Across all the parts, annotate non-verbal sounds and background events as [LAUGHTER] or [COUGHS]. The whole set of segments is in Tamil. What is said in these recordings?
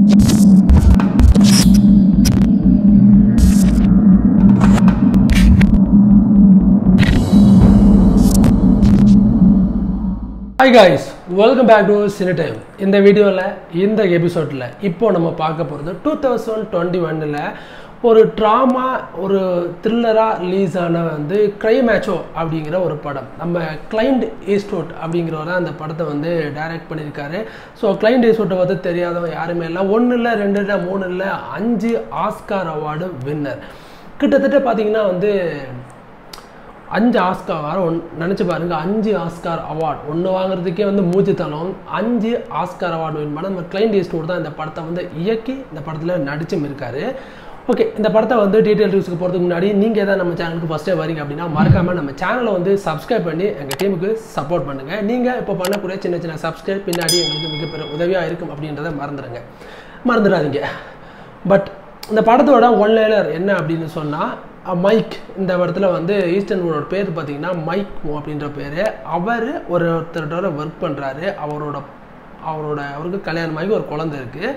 Hi guys welcome back to cine time இந்த வீடியோவில் இந்த எபிசோடில் இப்போ நம்ம பார்க்க போகிறது டூ தௌசண்ட் டுவெண்ட்டி ஒன்னில் ஒரு ட்ராமா ஒரு த்ரில்லராக ரிலீஸ் ஆன வந்து க்ரை மேட்சோ அப்படிங்கிற ஒரு படம். நம்ம கிளைண்ட் ஈஸ்ட்வுட் அப்படிங்கிறவர் தான் அந்த படத்தை வந்து டைரக்ட் பண்ணியிருக்காரு. ஸோ கிளைண்ட் ஈஸ்ட்வுட்டை வந்து தெரியாதவங்க யாருமே இல்லை. ஒன்று இல்லை ரெண்டு இல்லை மூணு இல்லை அஞ்சு ஆஸ்கார் அவார்டு வின்னர் கிட்டத்தட்ட பார்த்தீங்கன்னா வந்து அஞ்சு ஆஸ்கார் வாரம் ஒன் நினச்சி பாருங்க. அஞ்சு ஆஸ்கார் அவார்டு ஒன்று வாங்குறதுக்கே வந்து மூச்சு தளம். அஞ்சு ஆஸ்கார் அவார்டு வின் பண்ண நம்ம கிளைண்ட் ஈஸ்ட்வுட் தான் இந்த படத்தை வந்து இயக்கி இந்த படத்தில் நடிச்சும் இருக்காரு. ஓகே இந்த படத்தை வந்து டீட்டெயில் ரிவ்யூஸ்க்கு போகிறதுக்கு முன்னாடி நீங்கள் எதாவது நம்ம சேனலுக்கு ஃபஸ்ட்டே வரீங்க அப்படின்னா மறக்காமல் நம்ம சேனலை வந்து சப்ஸ்கிரைப் பண்ணி எங்கள் டீமுக்கு சப்போர்ட் பண்ணுங்கள் நீங்கள் இப்போ பண்ணக்கூடிய சின்ன சின்ன சப்ஸ்கிரைப் பின்னாடி எங்களுக்கு மிகப்பெரிய உதவியாக இருக்கும் அப்படின்றத மறந்துடுங்க. மறந்துடாதீங்க. பட் இந்த படத்தோட ஒன் லேலர் என்ன அப்படின்னு சொன்னால் மைக் இந்த இடத்துல வந்து ஈஸ்டர்ன் வுடோட பேர் பார்த்தீங்கன்னா மைக் அப்படின்ற பேர். அவர் ஒரு ஒருத்தரோட ஒர்க் பண்ணுறாரு அவரோட அவரோட அவருக்கு கல்யாணமாகி ஒரு குழந்தை இருக்குது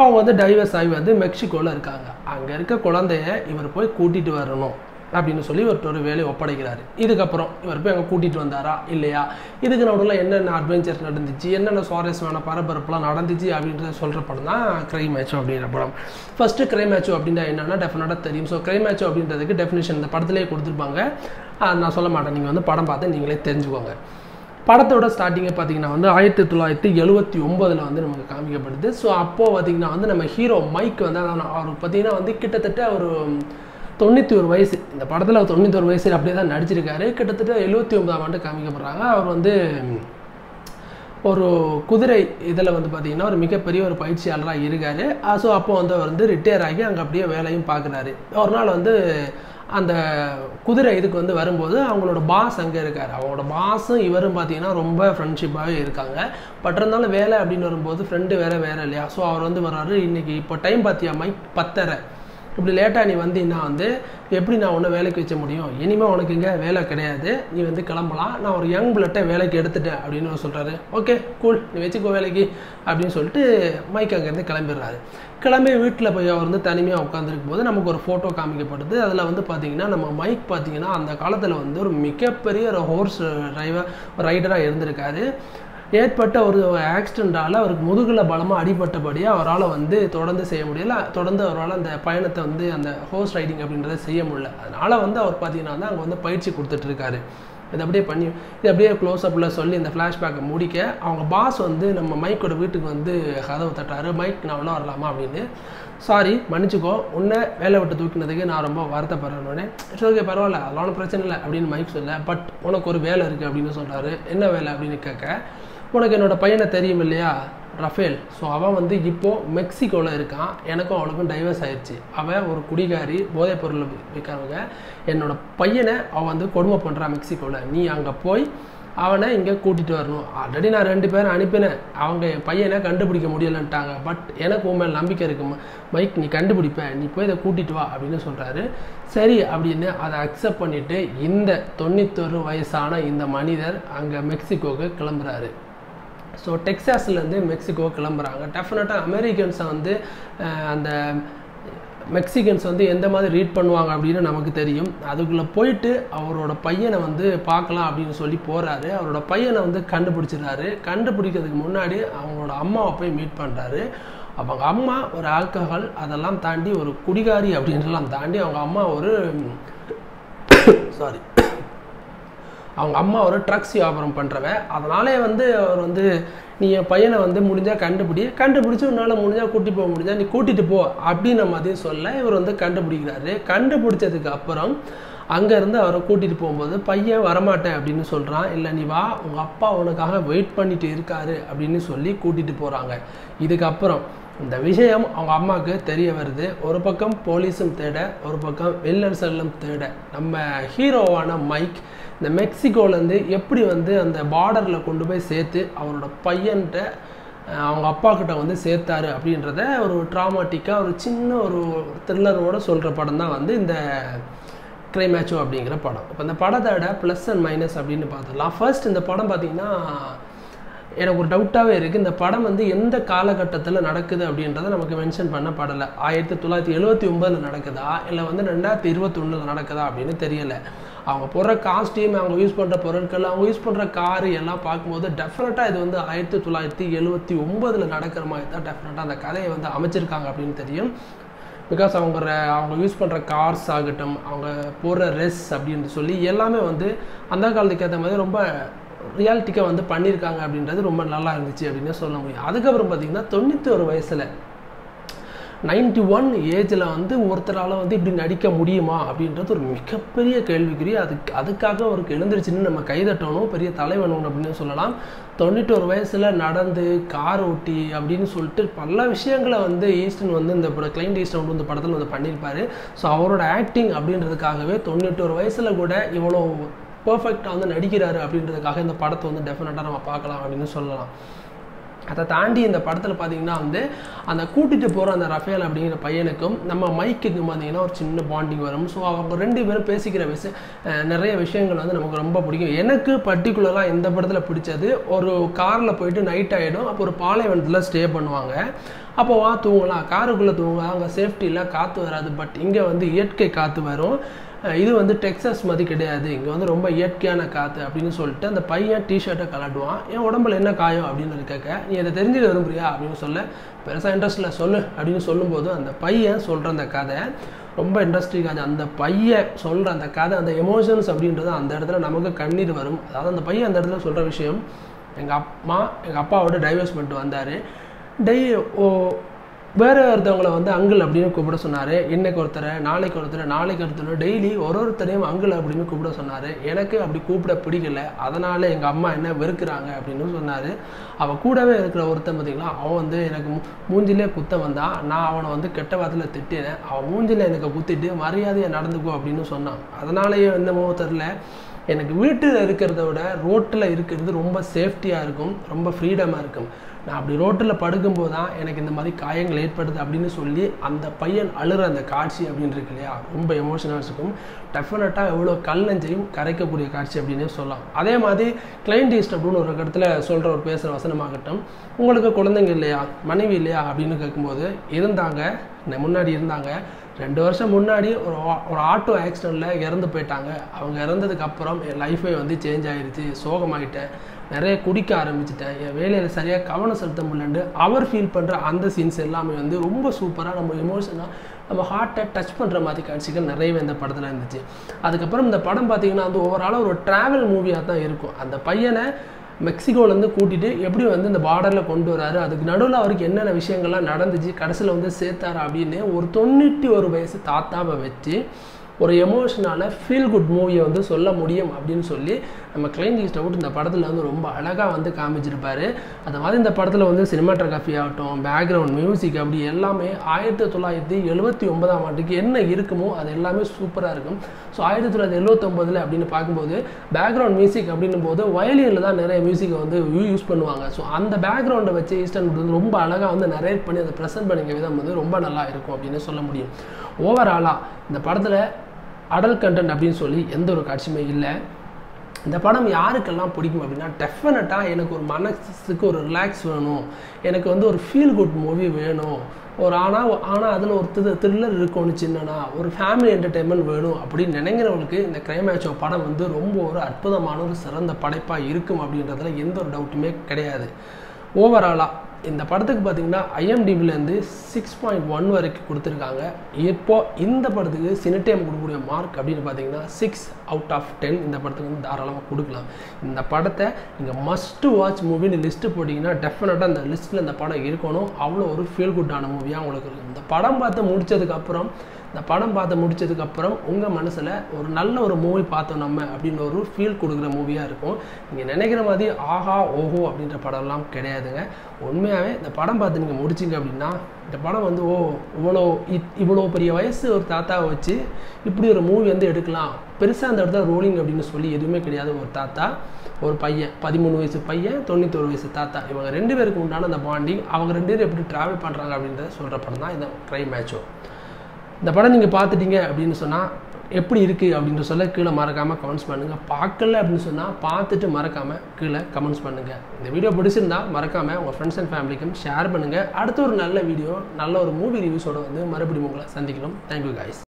அவங்க வந்து டைவர்ஸ் ஆகி வந்து மெக்சிகோவில் இருக்காங்க. அங்கே இருக்க குழந்தைய இவர் போய் கூட்டிகிட்டு வரணும் அப்படின்னு சொல்லி இவர்கிட்ட ஒரு வேலையை ஒப்படைக்கிறாரு. இதுக்கப்புறம் இவர் போய் அங்கே கூட்டிகிட்டு வந்தாரா இல்லையா? இதுக்கு நடுவில் என்னென்ன அட்வென்ச்சர் நடந்துச்சு என்னென்ன சுவாரஸ்யமான பரபரப்புலாம் நடந்துச்சு அப்படின்றத சொல்கிற படம் தான் க்ரை மேட்சோ அப்படின்ற படம். ஃபஸ்ட்டு கிரைம் மேட்சோ அப்படின்னா என்னென்னா டெஃபினட்டாக தெரியும். ஸோ க்ரை மேட்சோ அப்படின்றதுக்கு டெஃபினேஷன் இந்த படத்துலேயே கொடுத்துருப்பாங்க. நான் சொல்ல மாட்டேன். நீங்கள் வந்து படம் பார்த்து நீங்களே தெரிஞ்சுக்கோங்க. படத்தோட ஸ்டார்டிங்கே பார்த்தீங்கன்னா வந்து ஆயிரத்தி தொள்ளாயிரத்தி எழுபத்தி ஒம்போதில் வந்து நமக்கு காமிக்கப்படுது. ஸோ அப்போது பார்த்தீங்கன்னா வந்து நம்ம ஹீரோ மைக் வந்து அவருக்கு பார்த்தீங்கன்னா வந்து கிட்டத்தட்ட ஒரு தொண்ணூற்றி ஒரு வயசு இந்த படத்தில் அவர் தொண்ணூற்றி ஒரு வயசில் அப்படியே தான் நடிச்சிருக்காரு. கிட்டத்தட்ட எழுபத்தி ஒன்பதாம் ஆண்டு காமிக்கப்படுறாங்க. அவர் வந்து ஒரு குதிரை இதில் வந்து பார்த்திங்கன்னா ஒரு மிகப்பெரிய ஒரு பயிற்சியாளராக இருக்கார். ஸோ அப்போ வந்து அவர் வந்து ரிட்டையர் ஆகி அங்கே அப்படியே வேலையும் பார்க்குறாரு. ஒரு நாள் வந்து அந்த குதிரை இதுக்கு வந்து வரும்போது அவங்களோட பாஸ் அங்கே இருக்கார். அவங்களோட பாஸும் இவரும் பார்த்தீங்கன்னா ரொம்ப ஃப்ரெண்ட்ஷிப்பாகவே இருக்காங்க. பட் இருந்தாலும் வேலை அப்படின்னு வரும்போது ஃப்ரெண்டு வேறு வேறு இல்லையா? ஸோ அவர் வந்து வர்றாரு. இன்றைக்கி இப்போ டைம் பார்த்தியா மைக் பத்தரை. இப்படி லேட்டாக நீ வந்தீங்கன்னா வந்து எப்படி நான் உன்னை வேலைக்கு வச்ச முடியும்? இனிமேல் உனக்கு இங்கே வேலை கிடையாது. நீ வந்து கிளம்பலாம். நான் ஒரு யங் பிளட்டை வேலைக்கு எடுத்துட்டேன் அப்படின்னு சொல்கிறாரு ஓகே கூல். நீ வச்சுக்கோ வேலைக்கு அப்படின்னு சொல்லிட்டு மைக் அங்கேருந்து கிளம்பிடுறாரு. கிளம்பி வீட்டில் போய் அவர் வந்து தனிமையாக உட்காந்துருக்கும் போது நமக்கு ஒரு ஃபோட்டோ காமிக்கப்படுது. அதில் வந்து பார்த்திங்கன்னா நம்ம மைக் பார்த்திங்கன்னா அந்த காலத்தில் வந்து ஒரு மிகப்பெரிய ஒரு ஹோர்ஸ் டிரைவர் ரைடராக இருந்திருக்காரு. ஏற்பட்ட ஒரு ஆக்சிடெண்ட்டால் அவருக்கு முதுகில் பலமாக அடிபட்டபடியாக அவரால் வந்து தொடர்ந்து செய்ய முடியல. தொடர்ந்து அவரால் அந்த பயணத்தை வந்து அந்த ஹோர்ஸ் ரைடிங் அப்படின்றத செய்ய முடியல. அதனால் வந்து அவர் பார்த்தீங்கன்னா தான் அங்கே வந்து பயிற்சி கொடுத்துட்ருக்காரு இதை அப்படியே பண்ணி இது அப்படியே க்ளோஸ் அப்பில் சொல்லி இந்த ஃப்ளாஷ்பேக்கை முடிக்க அவங்க பாஸ் வந்து நம்ம மைக்கோட வீட்டுக்கு வந்து கதவு தட்டாரு. மைக் நான் உள்ள வரலாமா? அப்படின்னு. சாரி மன்னிச்சுக்கோ. உன்னை வேலை விட்டு தூக்கினதுக்கு நான் ரொம்ப வருத்தப்படுறேன்னொடனே இட்ஸ் ஓகே பரவாயில்ல. அதெல்லாம் ஒன்றும் பிரச்சனை இல்லை. அப்படின்னு மைக் சொல்ல பட் உனக்கு ஒரு வேலை இருக்குது அப்படின்னு சொல்கிறாரு என்ன வேலை? அப்படின்னு கேட்க உனக்கு என்னோடய பையனை தெரியும் இல்லையா? ரஃபேல். ஸோ அவன் வந்து இப்போது மெக்சிகோவில் இருக்கான். எனக்கும் அவனுக்கும் டைவர்ஸ் ஆயிடுச்சு அவன் ஒரு குடிகாரி போதைப் பொருள் விற்கிறவங்க என்னோடய பையனை அவன் வந்து கொடுமை பண்ணுறான் மெக்சிகோவில் நீ அங்கே போய் அவனை இங்கே கூட்டிகிட்டு வரணும். ஆல்ரெடி நான் ரெண்டு பேரும் அனுப்பினேன். அவங்க என் பையனை கண்டுபிடிக்க முடியலன்ட்டாங்க. பட் எனக்கு உன் மேலே நம்பிக்கை இருக்கு. மைக் நீ கண்டுபிடிப்ப. நீ போய் இதை கூட்டிகிட்டு வா அப்படின்னு சொல்கிறாரு சரி அப்படின்னு அதை அக்செப்ட் பண்ணிவிட்டு இந்த தொண்ணூத்தொரு வயசான இந்த மனிதர் அங்கே மெக்சிகோவுக்கு கிளம்புறாரு. ஸோ டெக்ஸாஸ்லேருந்து மெக்சிகோ கிளம்புறாங்க. டெஃபினட்டாக அமெரிக்கன்ஸை வந்து அந்த மெக்சிகன்ஸ் வந்து எந்த மாதிரி ரீட் பண்ணுவாங்க அப்படின்னு நமக்கு தெரியும். அதுக்குள்ளே போயிட்டு அவரோட பையனை வந்து பார்க்கலாம் அப்படின்னு சொல்லி போகிறாரு அவரோட பையனை வந்து கண்டுபிடிச்சிடுறாரு. கண்டுபிடிக்கிறதுக்கு முன்னாடி அவங்களோட அம்மாவை போய் மீட் பண்ணுறாரு அவங்க அம்மா ஒரு ஆல்கஹால் அதெல்லாம் தாண்டி ஒரு குடிகாரி அப்படின்றலாம் தாண்டி அவங்க அம்மா ஒரு [COUGHS] சாரி அவங்க அம்மா ஒரு ட்ரக்ஸ் வியாபாரம் பண்ணுறவ அதனாலே வந்து அவர் வந்து நீ என் பையனை வந்து முடிஞ்சால் கண்டுபிடி. கண்டுபிடிச்சி உன்னால் முடிஞ்சால் கூட்டி போக முடிஞ்சால் நீ கூட்டிகிட்டு போ. அப்படின்னு மாதிரி சொல்ல இவர் வந்து கண்டுபிடிக்கிறாரு. கண்டுபிடிச்சதுக்கு அப்புறம் அங்கேருந்து அவரை கூட்டிகிட்டு போகும்போது பையன் வரமாட்டேன் அப்படின்னு சொல்கிறான் இல்லை நீ வா. உங்கள் அப்பா உனக்காக வெயிட் பண்ணிட்டு இருக்காரு அப்படின்னு சொல்லி கூட்டிகிட்டு போகிறாங்க இதுக்கப்புறம் இந்த விஷயம் அவங்க அம்மாவுக்கு தெரிய வருது. ஒரு பக்கம் போலீஸும் தேட ஒரு பக்கம் வில்லன்ஸெல்லாம் தேட. நம்ம ஹீரோவான மைக் இந்த மெக்சிகோலேருந்து எப்படி வந்து அந்த பார்டரில் கொண்டு போய் சேர்த்து அவரோட பையன்கிட்ட அவங்க அப்பா கிட்ட வந்து சேர்த்தாரு அப்படின்றத ஒரு ட்ராமாட்டிக்காக ஒரு சின்ன ஒரு த்ரில்லரோடு சொல்கிற படம் தான் வந்து இந்த க்ரைமேச்சோ அப்படிங்கிற படம். இப்போ இந்த படத்தோட ப்ளஸ் அண்ட் மைனஸ் அப்படின்னு பார்த்துடலாம் ஃபர்ஸ்ட் இந்த படம் பார்த்திங்கன்னா எனக்கு ஒரு டவுட்டாகவே இருக்குது இந்த படம் வந்து எந்த காலகட்டத்தில் நடக்குது அப்படின்றத நமக்கு மென்ஷன் பண்ண படலை. ஆயிரத்தி தொள்ளாயிரத்தி எழுபத்தி ஒன்பதில் நடக்குதா? இல்லை வந்து ரெண்டாயிரத்தி இருபத்தொன்னில் நடக்குதா அப்படின்னு தெரியலை. அவங்க போடுற காஸ்டியூம் அவங்க யூஸ் பண்ணுற பொருட்கள் அவங்க யூஸ் பண்ணுற காரு எல்லாம் பார்க்கும்போது டெஃபினட்டாக இது வந்து ஆயிரத்தி தொள்ளாயிரத்தி எழுபத்தி ஒம்பதில் நடக்கிற மாதிரி தான் டெஃபினட்டாக அந்த கதையை வந்து அமைச்சிருக்காங்க அப்படின்னு தெரியும். பிகாஸ் அவங்க அவங்க யூஸ் பண்ணுற கார்ஸ் ஆகட்டும் அவங்க போடுற ரெஸ் அப்படின்னு சொல்லி எல்லாமே வந்து அந்த காலத்துக்கு ஏற்ற மாதிரி ரொம்ப ரியாலிட்டிக்காக வந்து பண்ணியிருக்காங்க அப்படின்றது ரொம்ப நல்லா இருந்துச்சு அப்படின்னு சொல்ல முடியும். அதுக்கப்புறம் பார்த்தீங்கன்னா தொண்ணூற்றி ஒரு வயசில் நைன்டி ஒன் ஏஜில் வந்து ஒருத்தரால் வந்து இப்படி நடிக்க முடியுமா அப்படின்றது ஒரு மிகப்பெரிய கேள்விக்குறி. அதுக்கு அதுக்காக அவருக்கு எழுந்திருச்சுன்னு நம்ம கைதட்டணும் பெரிய தலைவனும் அப்படின்னு சொல்லலாம். தொண்ணூற்றொரு வயசில் நடந்து கார் ஓட்டி அப்படின்னு சொல்லிட்டு பல விஷயங்களை வந்து ஈஸ்டன் வந்து இந்த கிளைண்ட் ஈஸ்டன் வந்து இந்த படத்தில் வந்து பண்ணியிருப்பாரு. ஸோ அவரோட ஆக்டிங் அப்படின்றதுக்காகவே தொண்ணூற்றொரு வயசில் கூட இவ்வளோ பர்ஃபெக்டாக வந்து நடிக்கிறாரு அப்படின்றதுக்காக இந்த படத்தை வந்து டெஃபினட்டாக நம்ம பார்க்கலாம் அப்படின்னு சொல்லலாம். அதை தாண்டி இந்த படத்தில் பார்த்தீங்கன்னா வந்து அந்த கூட்டிகிட்டு போகிற அந்த ரஃபேல் அப்படிங்கிற பையனுக்கும் நம்ம மைக்குக்கும் பார்த்தீங்கன்னா ஒரு சின்ன பாண்டிங் வரும். ஸோ அவங்க ரெண்டு பேரும் பேசிக்கிற விஷயம் நிறைய விஷயங்கள் வந்து நமக்கு ரொம்ப பிடிக்கும். எனக்கு பர்டிகுலராக இந்த படத்தில் பிடிச்சது ஒரு காரில் போயிட்டு நைட் ஆகிடும் அப்போ ஒரு பாலைவனத்தில் ஸ்டே பண்ணுவாங்க. அப்போ வா தூங்கலாம். காருக்குள்ளே தூங்கலாம். அங்கே சேஃப்டியில் காற்று வராது. பட் இங்கே வந்து இயற்கை காற்று வரும். இது வந்து டெக்ஸஸ் மாதிரி கிடையாது. இங்கே வந்து ரொம்ப இயற்கையான காற்று அப்படின்னு சொல்லிட்டு அந்த பையன் டிஷர்ட்டை கலட்டுவான் என் உடம்புல என்ன காயம்? அப்படின்னு கேட்க நீ அதை தெரிஞ்சுக்க விரும்புறியா? அப்படின்னு சொல்ல. பெருசாக இன்ட்ரெஸ்ட்டில் சொல்லு. அப்படின்னு சொல்லும்போது அந்த பையன் சொல்கிற அந்த கதை ரொம்ப இன்ட்ரெஸ்டிங் அது அந்த பையன் சொல்கிற அந்த கதை அந்த எமோஷன்ஸ் அப்படின்றது அந்த இடத்துல நமக்கு கண்ணீர் வரும். அதாவது அந்த பையன் அந்த இடத்துல சொல்கிற விஷயம் எங்கள் அம்மா எங்கள் அப்பாவோட டைவர்ஸ் பண்ணிட்டு வந்தார். டெய் ஓ வேறு ஒருத்தவங்களை வந்து அங்கிள் அப்படின்னு கூப்பிட சொன்னார். இன்னைக்கு ஒருத்தரை நாளைக்கு ஒருத்தர் நாளைக்கு ஒருத்தர் டெய்லி ஒரு ஒருத்தரையும் அங்கிள் அப்படின்னு கூப்பிட சொன்னார். எனக்கு அப்படி கூப்பிட பிடிக்கல. அதனால் எங்கள் அம்மா என்ன வெறுக்கிறாங்க அப்படின்னு சொன்னார். அவள் கூடவே இருக்கிற ஒருத்தன் பார்த்தீங்களா அவன் வந்து எனக்கு மூஞ்சிலே குத்த வந்தான். நான் அவனை வந்து கெட்ட வார்த்தையில் திட்டினேன். அவன் மூஞ்சில் எனக்கு குத்திட்டு மரியாதையை நடந்துக்கோ அப்படின்னு சொன்னான். அதனாலேயே என்னமோ தெரில எனக்கு வீட்டில் இருக்கிறத விட ரோட்டில் இருக்கிறது ரொம்ப சேஃப்டியாக இருக்கும். ரொம்ப ஃப்ரீடமாக இருக்கும். நான் அப்படி ரோட்டில் படுக்கும்போது தான் எனக்கு இந்த மாதிரி காயங்கள் ஏற்படுது அப்படின்னு சொல்லி அந்த பையன் அழுகிற அந்த காட்சி அப்படின்னு இருக்கு இல்லையா? ரொம்ப எமோஷனலாக இருக்கும். டெஃபினட்டாக எவ்வளோ கல் நெஞ்சையும் கரைக்கக்கூடிய காட்சி அப்படின்னு சொல்லலாம். அதே மாதிரி கிளைண்ட் ஈஸ்ட் அப்படின்னு ஒரு இடத்துல சொல்கிற ஒரு பேசுகிற வசனமாகட்டும் உங்களுக்கு குழந்தைங்க இல்லையா? மனைவி இல்லையா? அப்படின்னு கேட்கும்போது இருந்தாங்க. முன்னாடி இருந்தாங்க. ரெண்டு வருஷம் முன்னாடி ஒரு ஒரு ஆட்டோ ஆக்சிடெண்ட்டில் இறந்து போயிட்டாங்க. அவங்க இறந்ததுக்கப்புறம் என் லைஃபே வந்து சேஞ்ச் ஆகிடுச்சு சோகமாகிட்டேன் நிறைய குடிக்க ஆரம்பிச்சிட்டேன். என் வேலையில் சரியாக கவனம் செலுத்த முடியலன்னு அவர் ஃபீல் பண்ணுற அந்த சீன்ஸ் எல்லாமே வந்து ரொம்ப சூப்பராக நம்ம எமோஷனாக நம்ம ஹார்ட்டை டச் பண்ணுற மாதிரி காட்சிகள் நிறையவே இந்த படத்தில் இருந்துச்சு. அதுக்கப்புறம் இந்த படம் பார்த்தீங்கன்னா வந்து ஓவராலாக ஒரு ட்ராவல் மூவியாக தான் இருக்கும். அந்த பையனை மெக்சிகோலேருந்து கூட்டிகிட்டு எப்படி வந்து இந்த பார்டரில் கொண்டு வராரு. அதுக்கு நடுவில் அவருக்கு என்னென்ன விஷயங்கள்லாம் நடந்துச்சு கடைசியில் வந்து சேர்த்தாரு அப்படின்னு ஒரு தொண்ணூற்றி ஒரு வயசு தாத்தாவை வச்சு ஒரு எமோஷனால ஃபீல் குட் மூவியை வந்து சொல்ல முடியும் அப்படின்னு சொல்லி நம்ம கிளைன் ஈஸ்ட்வுட் இந்த படத்தில் வந்து ரொம்ப அழகாக வந்து காமிச்சிருப்பார். அந்த மாதிரி இந்த படத்தில் வந்து சினிமாட்டோகிராஃபி ஆகட்டும் பேக்ரவுண்ட் மியூசிக் அப்படி எல்லாமே ஆயிரத்தி தொள்ளாயிரத்தி எழுபத்தி ஒன்பதாம் ஆண்டுக்கு என்ன இருக்குமோ அது எல்லாமே சூப்பராக இருக்கும். ஸோ ஆயிரத்தி தொள்ளாயிரத்தி எழுபத்தொம்பதில் அப்படின்னு பார்க்கும்போது பேக்ரவுண்ட் மியூசிக் அப்படின்னும் போது வயலினில் தான் நிறைய மியூசிக்கை வந்து யூஸ் பண்ணுவாங்க. ஸோ அந்த பேக்ரவுண்டை வச்சு ஈஸ்டர்ன் வந்து ரொம்ப அழகாக வந்து நரேட் பண்ணி அதை ப்ரெசென்ட் பண்ணிக்க விதம் வந்து ரொம்ப நல்லா இருக்கும் அப்படின்னு சொல்ல முடியும். ஓவராலாக இந்த படத்தில் அடல் கண்டென்ட் அப்படின்னு சொல்லி எந்த ஒரு காட்சியுமே இல்லை. இந்த படம் யாருக்கெல்லாம் பிடிக்கும் அப்படின்னா டெஃபினட்டாக எனக்கு ஒரு மனசுக்கு ஒரு ரிலாக்ஸ் வேணும். எனக்கு வந்து ஒரு ஃபீல் குட் மூவி வேணும். ஒரு ஆனால் ஆனால் அதில் ஒரு திரு த்ரில்லர் இருக்கும்னு சின்னனா ஒரு ஃபேமிலி என்டர்டெயின்மெண்ட் வேணும் அப்படின்னு நினைக்கிறவங்களுக்கு இந்த கிரைம் படம் வந்து ரொம்ப ஒரு அற்புதமான ஒரு சிறந்த படைப்பாக இருக்கும் அப்படின்றதுல எந்த ஒரு டவுட்டுமே கிடையாது. ஓவராலாக இந்த படத்துக்கு பார்த்தீங்கன்னா ஐஎம்டிபிலேருந்து சிக்ஸ் பாயிண்ட் ஒன் வரைக்கும் கொடுத்துருக்காங்க. இப்போ இந்த படத்துக்கு சினிடைம் கொடுக்கக்கூடிய மார்க் அப்படின்னு பார்த்தீங்கன்னா சிக்ஸ் அவுட் ஆஃப் டென் இந்த படத்துக்கு வந்து தாராளமாக கொடுக்கலாம். இந்த படத்தை நீங்கள் மஸ்ட் வாட்ச் மூவின்னு லிஸ்ட்டு போட்டிங்கன்னா டெஃபினட்டாக அந்த லிஸ்ட்டில் இந்த படம் இருக்கணும். அவ்வளோ ஒரு ஃபீல் குட்டான மூவியாக உங்களுக்கு இருக்கும். இந்த படம் பார்த்து முடிச்சதுக்கப்புறம் இந்த படம் பார்த்து முடிச்சதுக்கப்புறம் உங்கள் மனசில் ஒரு நல்ல ஒரு மூவி பார்த்தோம் நம்ம அப்படின்னு ஒரு ஃபீல் கொடுக்குற மூவியாக இருக்கும். நீங்கள் நினைக்கிற மாதிரி ஆஹா ஓஹோ அப்படின்ற படம்லாம் கிடையாதுங்க. உண்மையாகவே இந்த படம் பார்த்து நீங்கள் முடிச்சிங்க அப்படின்னா இந்த படம் வந்து ஓ இவ்வளோ இவ்வளோ பெரிய வயசு ஒரு தாத்தாவை வச்சு இப்படி ஒரு மூவி வந்து எடுக்கலாம். பெருசாக அந்த இடத்துல ரோலிங் அப்படின்னு சொல்லி எதுவுமே கிடையாது. ஒரு தாத்தா ஒரு பையன் பதிமூணு வயசு பையன் தொண்ணூத்தொரு வயசு தாத்தா. இவங்க ரெண்டு பேருக்கு உண்டான அந்த பாண்டிங் அவங்க ரெண்டு பேரும் எப்படி ட்ராவல் பண்ணுறாங்க அப்படின்றத சொல்கிற படம் தான் இந்த க்ரைம் மேட்சோ இந்த படம் நீங்கள் பார்த்துட்டீங்க அப்படின்னு சொன்னால் எப்படி இருக்குது அப்படின்ற சொல்ல கீழே மறக்காமல் கமெண்ட்ஸ் பண்ணுங்கள் பார்க்கல அப்படின்னு சொன்னால் பார்த்துட்டு மறக்காமல் கீழே கமெண்ட்ஸ் பண்ணுங்கள் இந்த வீடியோ பிடிச்சிருந்தா மறக்காமல் உங்கள் ஃப்ரெண்ட்ஸ் அண்ட் ஃபேமிலிக்கும் ஷேர் பண்ணுங்கள் அடுத்த ஒரு நல்ல வீடியோ நல்ல ஒரு மூவி ரிவ்யூஸோடு வந்து மறுபடியும் உங்களை சந்திக்கணும் தேங்க்யூ காய்ஸ்